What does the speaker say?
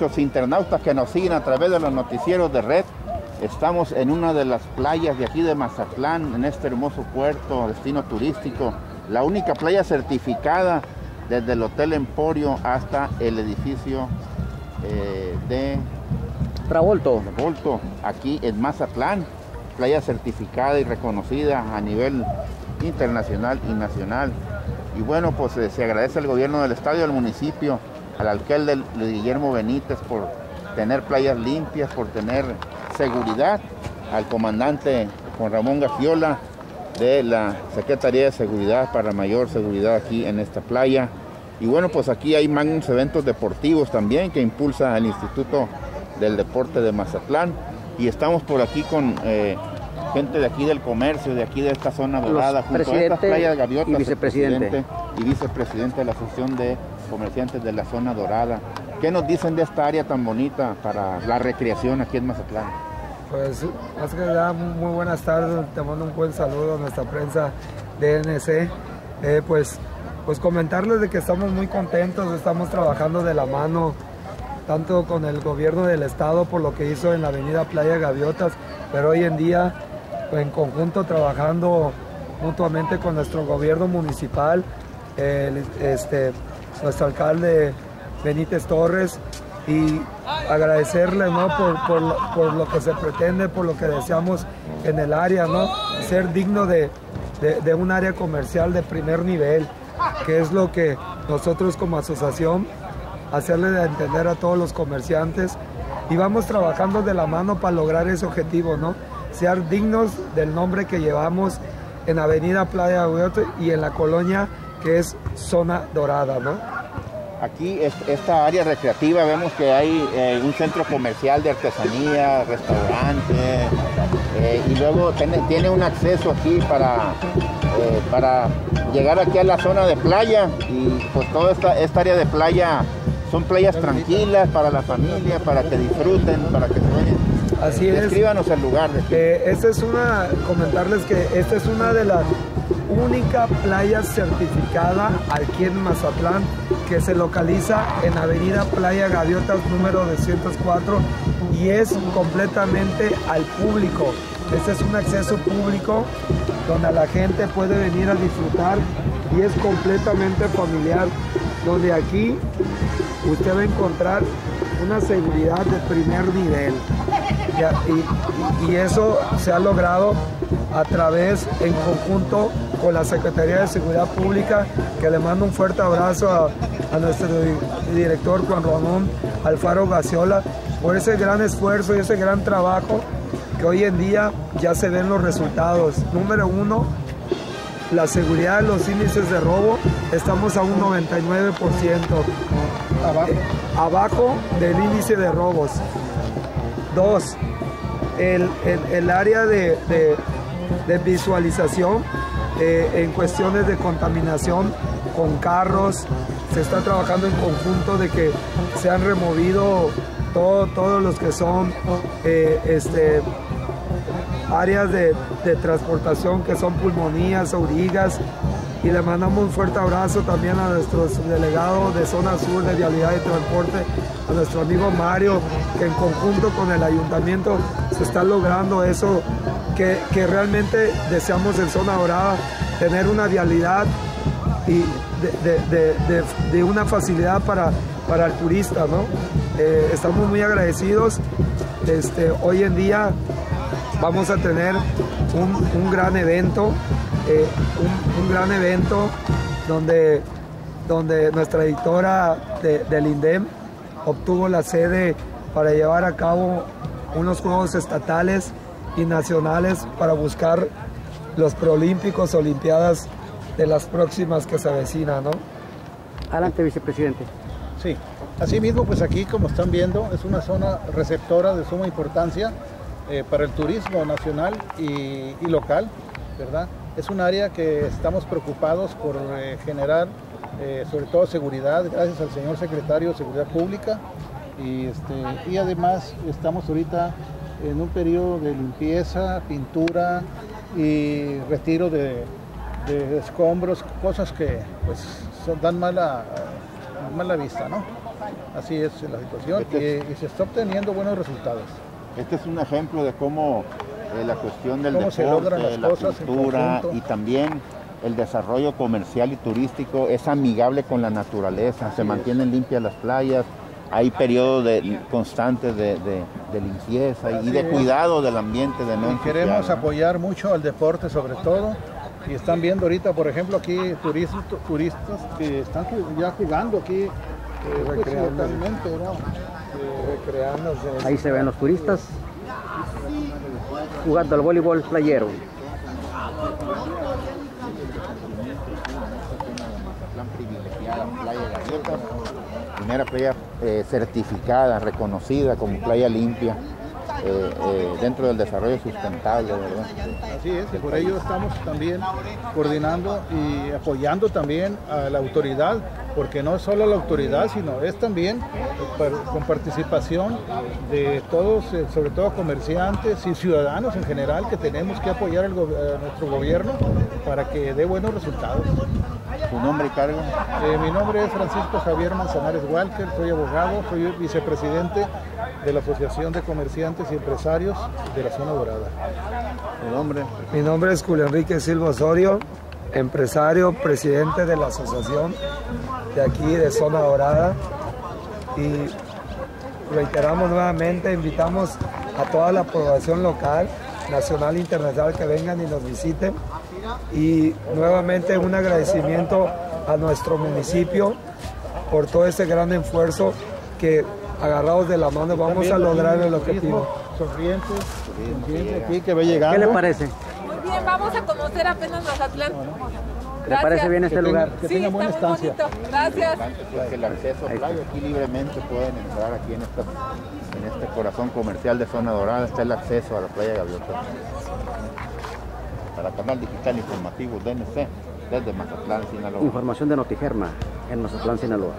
Los internautas que nos siguen a través de los noticieros de red, estamos en una de las playas de aquí de Mazatlán, en este hermoso puerto, destino turístico, la única playa certificada desde el Hotel Emporio hasta el edificio eh, de Travolto. Travolto, aquí en Mazatlán, playa certificada y reconocida a nivel internacional y nacional. Y bueno, pues eh, se agradece al gobierno del estado y al municipio al alcalde Guillermo Benítez por tener playas limpias, por tener seguridad, al comandante Juan Ramón Gagiola de la Secretaría de Seguridad para mayor seguridad aquí en esta playa. Y bueno, pues aquí hay magnos eventos deportivos también que impulsa el Instituto del Deporte de Mazatlán. Y estamos por aquí con eh, gente de aquí del comercio, de aquí de esta zona dorada, junto a estas playas gaviotas. Y vicepresidente. Y vicepresidente de la Asociación de Comerciantes de la Zona Dorada. ¿Qué nos dicen de esta área tan bonita para la recreación aquí en Mazatlán? Pues más que nada, muy buenas tardes, te mando un buen saludo a nuestra prensa de NC. Eh, pues, pues comentarles de que estamos muy contentos, estamos trabajando de la mano tanto con el gobierno del estado por lo que hizo en la avenida Playa Gaviotas, pero hoy en día en conjunto trabajando mutuamente con nuestro gobierno municipal, este, nuestro alcalde Benítez Torres y agradecerle por, lo que se pretende, por lo que deseamos en el área, ¿no? ser digno de, de un área comercial de primer nivel, que es lo que nosotros como asociación hacerle entender a todos los comerciantes y vamos trabajando de la mano para lograr ese objetivo, ¿no? Ser dignos del nombre que llevamos en Avenida Playa Hueote y en la colonia que es Zona Dorada, ¿no? Aquí, esta área recreativa, vemos que hay eh, un centro comercial de artesanía, restaurante, eh, y luego tiene, un acceso aquí para, eh, para llegar aquí a la zona de playa, y pues toda esta, esta área de playa son playas tranquilas para la familia, para que disfruten, para que se. Así es. Escríbanos el lugar. esta es una, comentarles que esta es una de las única playa certificada aquí en Mazatlán que se localiza en Avenida Playa Gaviotas número 204 y es completamente al público. Este es un acceso público donde la gente puede venir a disfrutar y es completamente familiar, donde aquí usted va a encontrar una seguridad de primer nivel. Y, y, eso se ha logrado a través, en conjunto con la Secretaría de Seguridad Pública, que le mando un fuerte abrazo a, a nuestro director Juan Ramón Alfaro Gaciola por ese gran esfuerzo y ese gran trabajo que hoy en día ya se ven los resultados. Número uno, la seguridad de los índices de robo, estamos a un 99% abajo, abajo del índice de robos. Dos, el, área de, visualización eh, en cuestiones de contaminación con carros, se está trabajando en conjunto de que se han removido todos los que son eh, este, áreas de, transportación que son pulmonías, aurigas, y le mandamos un fuerte abrazo también a nuestros delegados de zona sur de vialidad y transporte, a nuestro amigo Mario, que en conjunto con el ayuntamiento se está logrando eso que, realmente deseamos en zona dorada, tener una vialidad y de, una facilidad para, para el turista, ¿no? Eh, estamos muy agradecidos. Este, hoy en día vamos a tener un, gran evento, eh, un, gran evento donde, donde nuestra editora del INDEM obtuvo la sede para llevar a cabo unos Juegos Estatales y Nacionales para buscar los preolímpicos, Olimpiadas de las próximas que se avecinan, ¿no? Adelante, vicepresidente. Sí, asimismo, pues aquí, como están viendo, es una zona receptora de suma importancia eh, para el turismo nacional y, local, ¿verdad? Es un área que estamos preocupados por eh, generar, eh, sobre todo seguridad, gracias al señor secretario de Seguridad Pública, y, este, y además estamos ahorita en un periodo de limpieza, pintura y retiro de, escombros, cosas que pues dan mala, mala vista, ¿no? Así es la situación Este y, y se está obteniendo buenos resultados. Este es un ejemplo de cómo eh, la cuestión del deporte, la cultura y también el desarrollo comercial y turístico es amigable con la naturaleza, se mantienen limpias las playas, hay periodos de, constantes de, de- de limpieza y Así de es. cuidado del ambiente, de no Y queremos apoyar mucho al deporte sobre todo. Y están viendo ahorita, por ejemplo, aquí turistas, turistas que están ya jugando aquí eh, pues, Recreando. localmente, ¿no? Recreándose. Ahí se ven los turistas jugando al voleibol playero. Primera playa eh, certificada, reconocida como playa limpia eh, eh, dentro del desarrollo sustentable, ¿verdad? Así es, y por ello estamos también coordinando y apoyando también a la autoridad, porque no es solo la autoridad, sino es también par- con participación de todos, eh, sobre todo comerciantes y ciudadanos en general, que tenemos que apoyar a nuestro gobierno para que dé buenos resultados. ¿Su nombre y cargo? Eh, mi nombre es Francisco Javier Manzanares Walker, soy abogado, soy vicepresidente de la Asociación de Comerciantes y Empresarios de la Zona Dorada. Mi nombre es Julio Enrique Silva Osorio, empresario, presidente de la asociación de aquí de Zona Dorada. Y reiteramos nuevamente, invitamos a toda la población local, nacional e internacional que vengan y nos visiten. Y nuevamente un agradecimiento a nuestro municipio por todo ese gran esfuerzo que agarrados de la mano vamos a lograr el objetivo. Sonrientes, sonrientes aquí que ve llegando. ¿Qué le parece? Muy bien, vamos a conocer apenas Mazatlán. ¿Le parece bien este lugar? que tenga buena muy estancia. bonito. Gracias. El acceso a playa, aquí libremente pueden entrar aquí en, esta, en este corazón comercial de Zona Dorada, está el acceso a la playa Gaviota. Para Canal Digital Informativo DNC, desde Mazatlán, Sinaloa. Información de Notigerma en Mazatlán, Sinaloa.